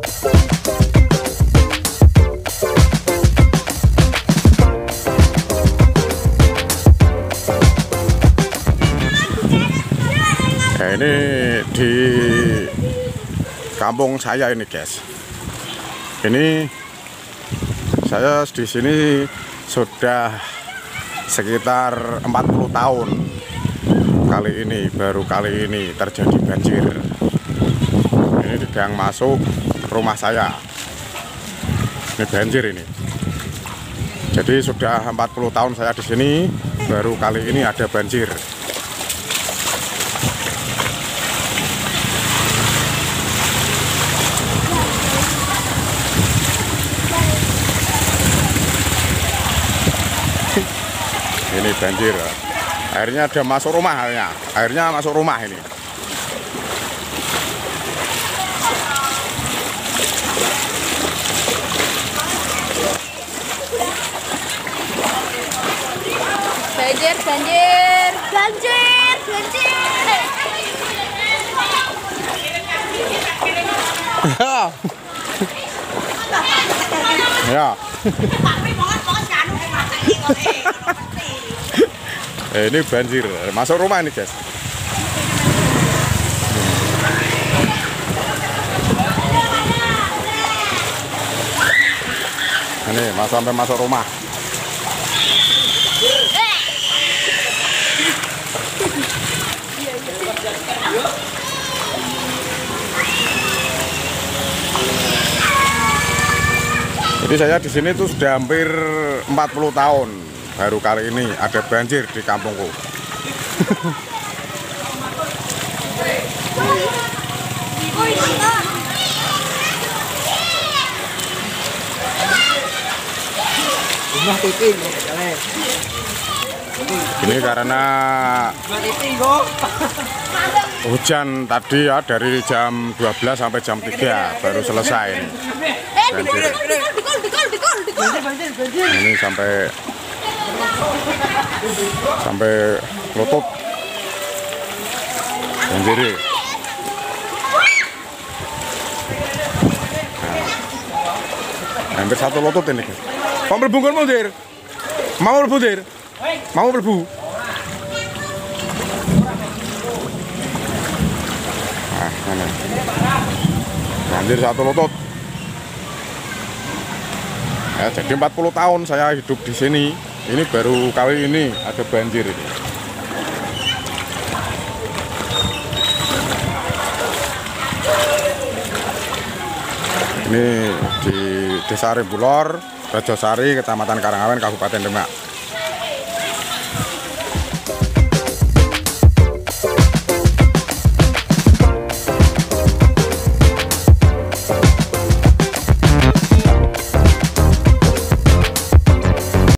Nah, ini di kampung saya ini, guys. Ini saya di sini sudah sekitar 40 tahun. Kali ini baru kali ini terjadi banjir. Gang masuk rumah saya. Ini banjir ini. Jadi sudah 40 tahun saya di sini, baru kali ini ada banjir. ini banjir airnya ada masuk rumah airnya airnya masuk rumah ini Banjir, banjir. Banjir, banjir. Ya. Eh, ini banjir. Masuk rumah ini guys ini mas sampai masuk rumah Jadi saya di sini tuh sudah hampir 40 tahun. Baru kali ini ada banjir di kampungku. Rumah kalian. Ini karena hujan tadi ya dari jam 12 sampai jam 3 baru selesai ini. Banjir. Ini sampai sampai lutut. Banjir. Nah, hampir satu lutut ini. Mau kan mau dir? Mau dir? Mau mlebu? Nah, mana? Banjir satu lutut. Ya, jadi 40 tahun saya hidup di sini. Ini baru kali ini ada banjir ini. Ini di Desa Rebulor, Rajosari, Kecamatan Karangawen, Kabupaten Demak.